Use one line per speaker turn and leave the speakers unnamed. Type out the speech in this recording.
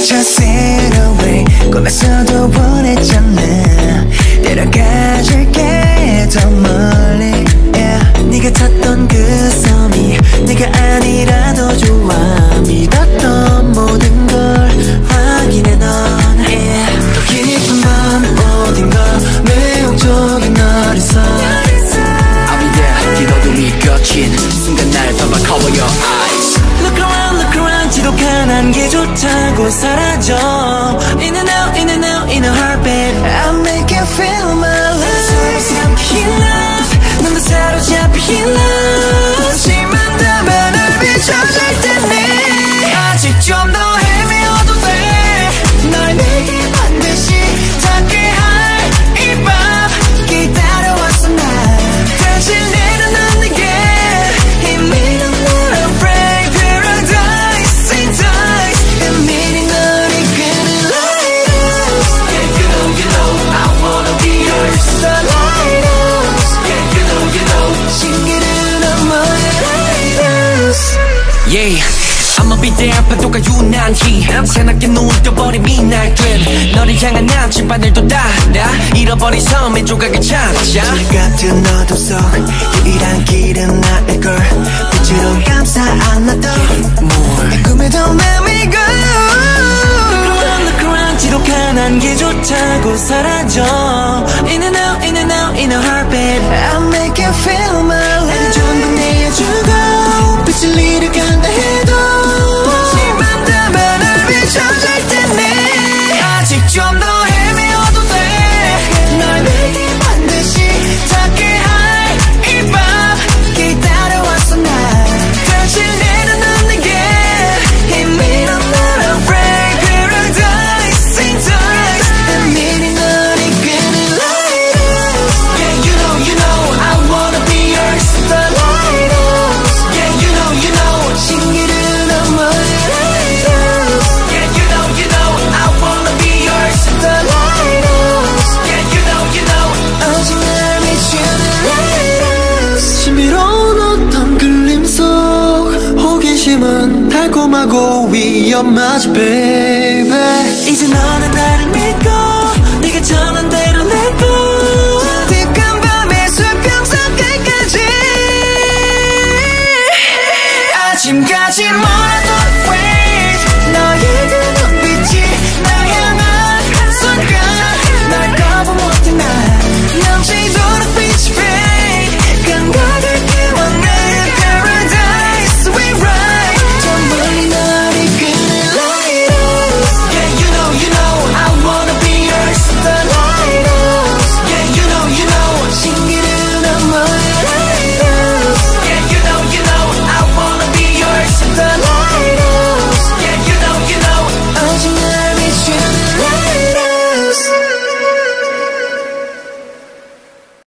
미쳐 sail away 꿈에서도 원했잖아 데려가줄게 더 멀리 yeah. 네가 탔던 안개조차고 사라져 In and out in and out in a heartbeat I make you feel my love 삼킨 love 넌나 사로잡힌 love 심한 담배를 비춰줄
Yeah I'ma be there 파도가 유난히 새롭게 눈을 떠버린 미날들 너를 향한 남친 바늘도 닿아 잃어버린 섬의 조각을 찾아
같은 어둠 속 유일한 길은 나일걸 빛으로 감싸 안았던 내 꿈에도 look around 지독한 안개조차고 사라져 In and out in and out in a heartbeat I'll make you feel my 좀 더 달콤하고 위험하지 baby